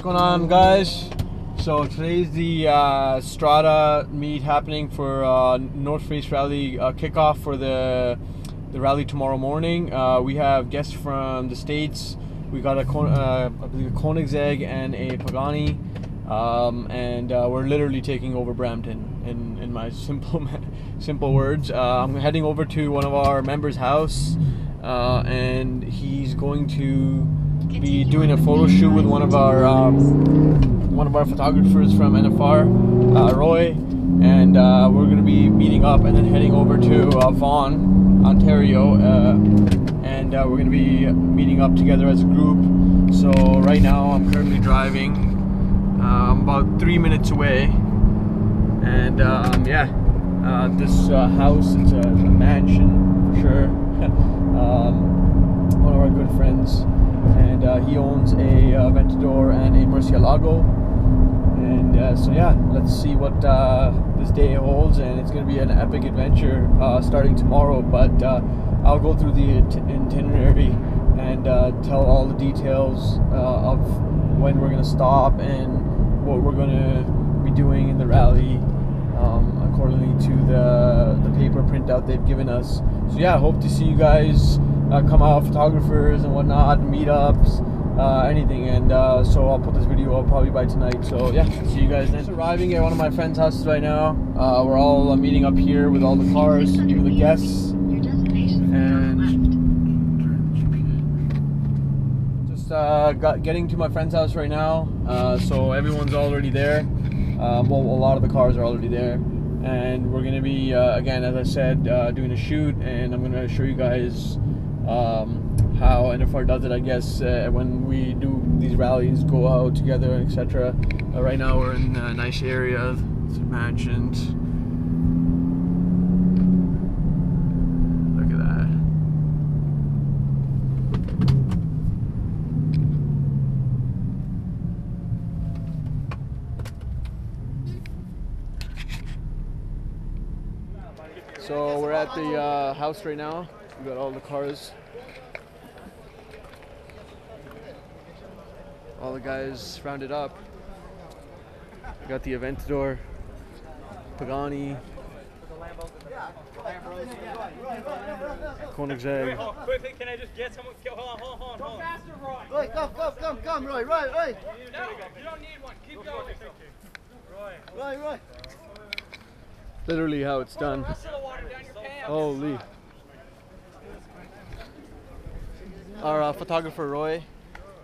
What's going on, guys? So today's the uh, Strada meet happening for uh, North Face Rally uh, kickoff for the the rally tomorrow morning. Uh, we have guests from the states. We got a uh, I believe a Koenigsegg and a Pagani, um, and uh, we're literally taking over Brampton. In, in my simple simple words, I'm heading over to one of our members' house, and he's going to be doing a photo shoot with one of our um, one of our photographers from NFR, uh, Roy, and uh, we're gonna be meeting up and then heading over to uh, Vaughan, Ontario, uh, and uh, we're gonna be meeting up together as a group. So right now I'm currently driving. I'm about three minutes away, and um, yeah, uh, this house is a, a mansion for sure. um, one of our good friends, and uh, he owns a uh, Ventador and a Murcielago. And uh, so yeah, let's see what uh, this day holds, and it's going to be an epic adventure uh, starting tomorrow. But uh, I'll go through the it- itinerary and tell all the details of when we're going to stop and what we're going to be doing in the rally um, to the the paper printout they've given us. So yeah, hope to see you guys uh, come out, photographers and whatnot, meetups, uh, anything. And uh, so I'll put this video up probably by tonight. So yeah, see you guys then. Just arriving at one of my friends' houses right now. Uh, we're all uh, meeting up here with all the cars, with the guests, and just uh, got getting to my friend's house right now. So everyone's already there. Well, a lot of the cars are already there, and we're gonna be uh, again, as I said, uh, doing a shoot, and I'm gonna show you guys um, how NFR does it. I guess uh, when we do these rallies, go out together, etc. Uh, right now we're in a nice area, as imagined. Look at that. So we're at the uh, house right now. We got all the cars. All the guys rounded up. We got the Aventador, Pagani, Koenigsegg. Quickly, can I just get someone? Hold on, hold on, hold on. faster, Roy. Roy, come, come, come, come, Roy, Roy, Roy, No, you don't need one. Keep going. Roy, Roy, Roy. Literally how it's done. rest of the water down your pants. Holy. Our uh, photographer Roy,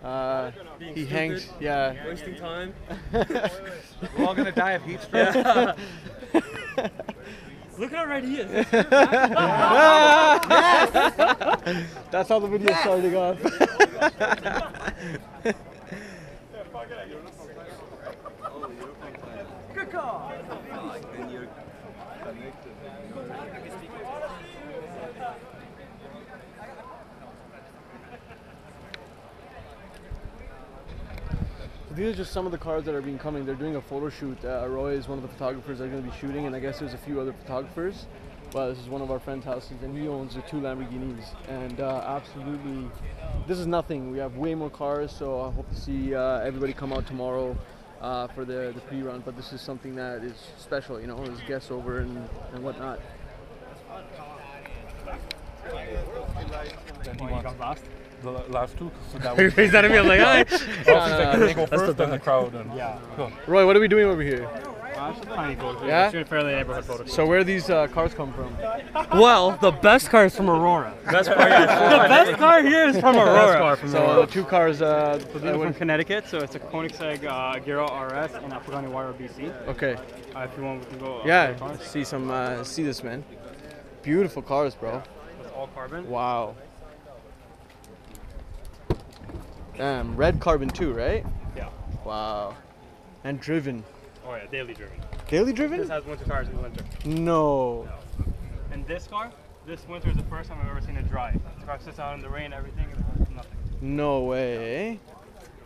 uh, he hangs. Yeah. wasting time. We're all gonna die of heat stroke. Look how red he is. That's how the video started off. Good call. These are just some of the cars that are being coming. They're doing a photo shoot. Uh, Roy is one of the photographers they're going to be shooting, and I guess there's a few other photographers. But this is one of our friends' houses, and he owns the two Lamborghinis. And uh, absolutely, this is nothing. We have way more cars, so I hope to see uh, everybody come out tomorrow uh, for the, the pre-run. But this is something that is special, you know. There's guests over and, and whatnot. Then. The last two, so that would. He's not even like, I. Uh, they go first, then the crowd, and Yeah. Cool. Roy, what are we doing over here? Tiny photos. Yeah? Shooting fairly neighborhood photos. So where these uh, cars come from? Well, the best car is from Aurora. Best part, yeah. the best car here is from Aurora. car So the two cars. Uh, So these are from Connecticut, so it's a Koenigsegg uh, Agera RS and a Pagani Huayra BC. okay. Uh, if you want, we can go. uh, Yeah, see some, uh, see this man. Beautiful cars, bro. It's all carbon. Wow. Damn, red carbon too, right? Yeah. Wow. And driven. Oh yeah, daily driven. Daily driven? This driven? has winter tires in the winter. No. And this car, this winter is the first time I've ever seen it dry. The car sits out in the rain, everything, and nothing. No way.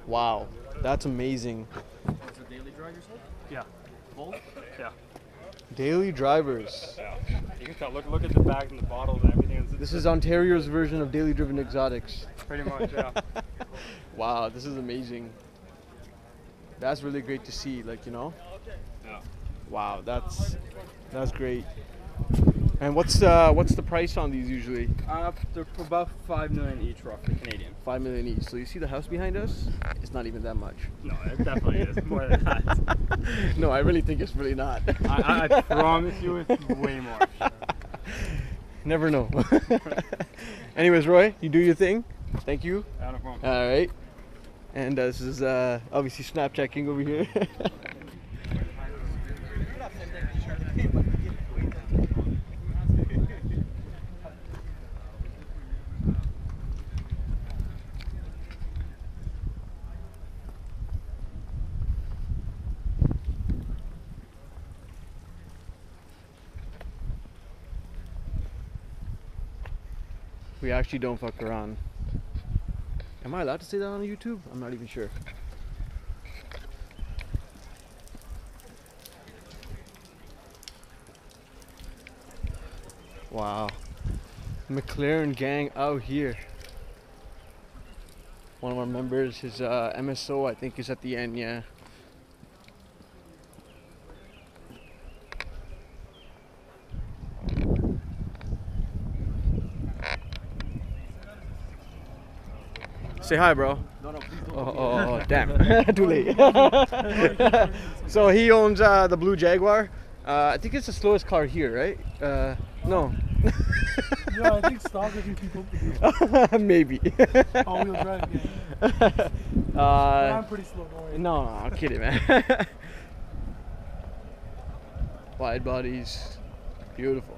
Wow. That's amazing. Yeah. Full? Yeah. Daily drivers. Yeah. You can tell. Look, look at the bags and the bottles and everything. It's, This is Ontario's version of daily driven exotics. pretty much, yeah. Wow, this is amazing. that's really great to see. Like you know. Yeah. Wow, that's that's great. And what's uh what's the price on these usually? Uh, they're about five million each, roughly Canadian. Five million each. So you see the house behind us? It's not even that much. No, it definitely is more than that. no, I really think it's really not. I, I promise you, it's way more. Never know. Anyways, Roy, you do your thing. Thank you. Out of problem. All right. And uh, this is uh, obviously snap checking over here. we actually don't fuck around. Am I allowed to say that on YouTube? I'm not even sure. Wow. McLaren gang out here. One of our members, his uh, MSO, I think, is at the end, yeah. Say hi, bro. No, no, please don't. Oh, oh, oh, damn. Too late. so he owns uh, the Blue Jaguar. Uh, I think it's the slowest car here, right? Uh, no. Yeah, I think stock is people produce Maybe. all-wheel drive. Yeah. But uh, I'm pretty slow. Don't no, no, I'm kidding, man. Wide bodies, beautiful.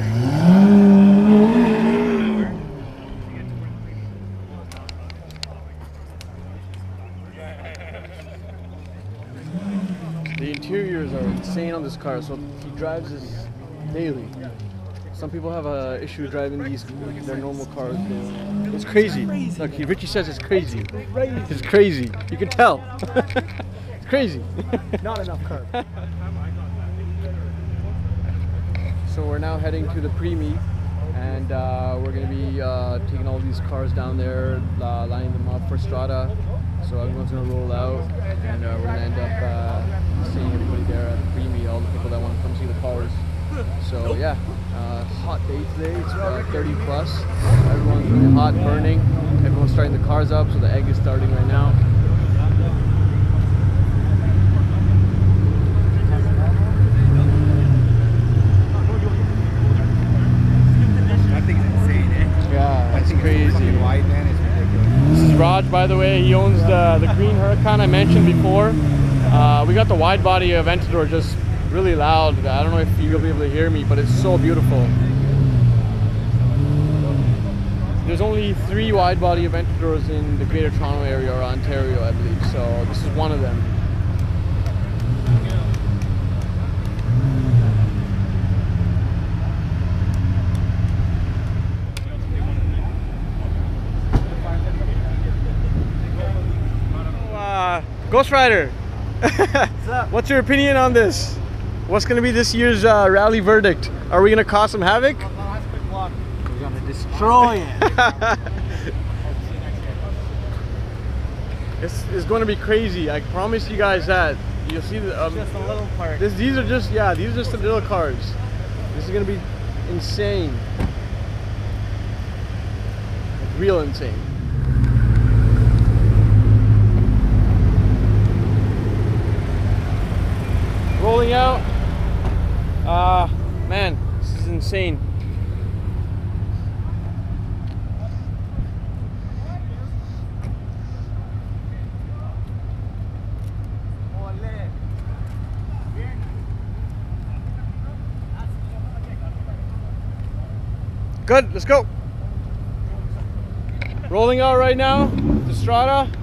The interiors are insane on this car, so he drives this daily. Some people have an issue driving these their normal cars. They- It's crazy. Look, he, Richie says it's crazy. It's crazy. You can tell. it's crazy. Not enough curb. So we're now heading to the pre-meet, and uh, we're going to be uh, taking all these cars down there, uh, lining them up for Strada. So everyone's going to roll out, and uh, we're going to end up uh, seeing everybody there at the pre-meet, all the people that want to come see the cars. So yeah, uh, hot day today. It's uh, 30 plus. Everyone's really hot, burning. Everyone's starting the cars up, so the egg is starting right now. That thing's insane, eh? Yeah, That it's thing is crazy. fucking wide, man. It's by the way. He owns the, the green Huracan I mentioned before. Uh, we got the wide body Aventador just really loud. I don't know if you'll be able to hear me, but it's so beautiful. There's only three wide body Aventadors in the Greater Toronto area or Ontario, I believe. So this is one of them. Uh, Ghost Rider, what's your opinion on this? What's going to be this year's uh, rally verdict? Are we going to cause some havoc? We're gonna destroy it. It's, it's going to be crazy. I promise you guys that. You'll see the, um, Just a little part. this, these are just yeah, these are just the little cars. This is going to be insane. Like, real insane. Rolling out. Ah, man, Good, let's go. Rolling out right now, to Strada.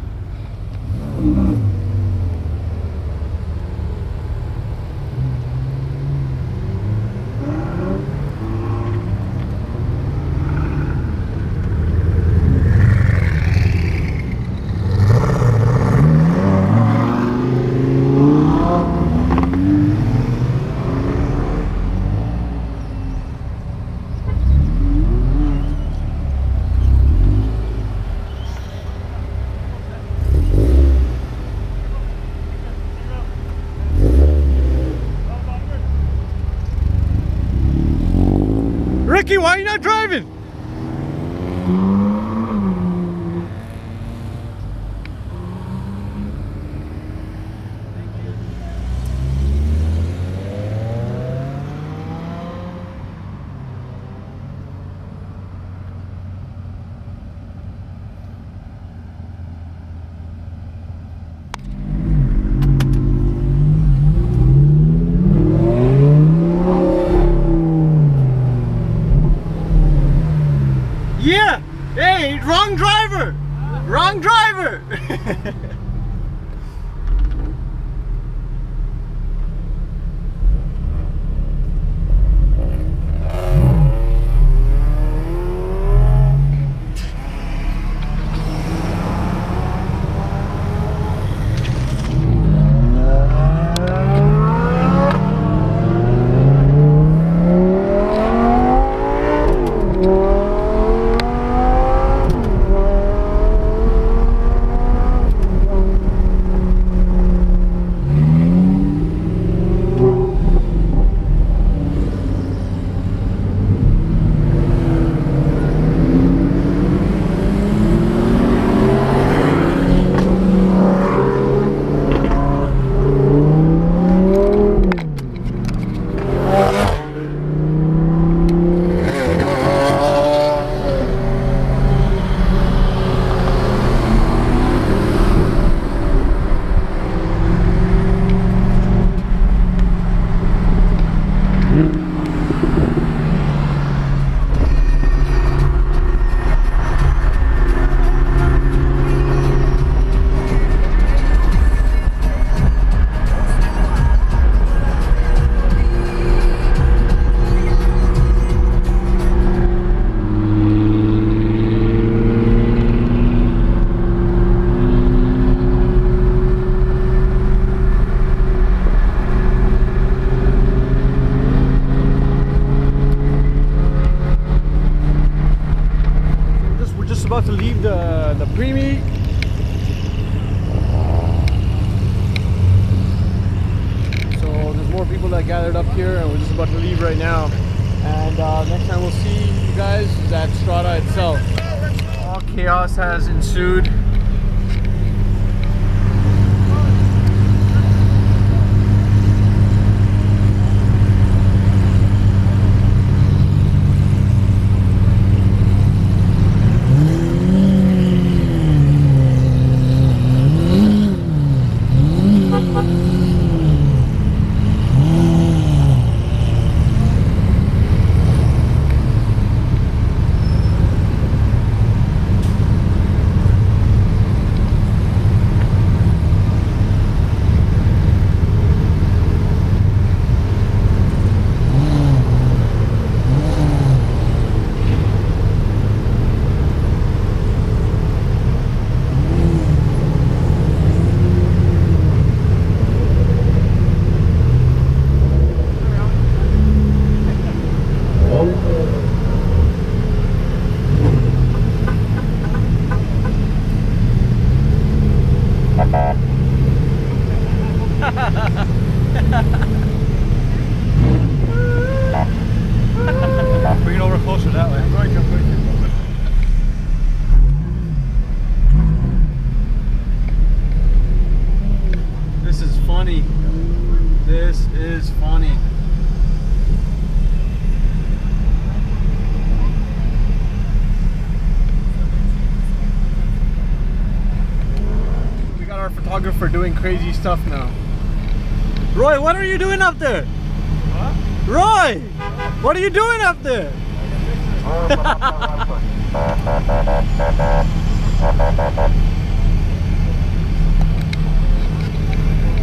Why are you not driving? That gathered up here and we're just about to leave right now. And uh, next time we'll see you guys is at Strada itself. All chaos has ensued. Bring it over closer that way. This is funny. This is funny. We got our photographer doing crazy stuff now. Roy, what are you doing up there? Roy, what are you doing up there?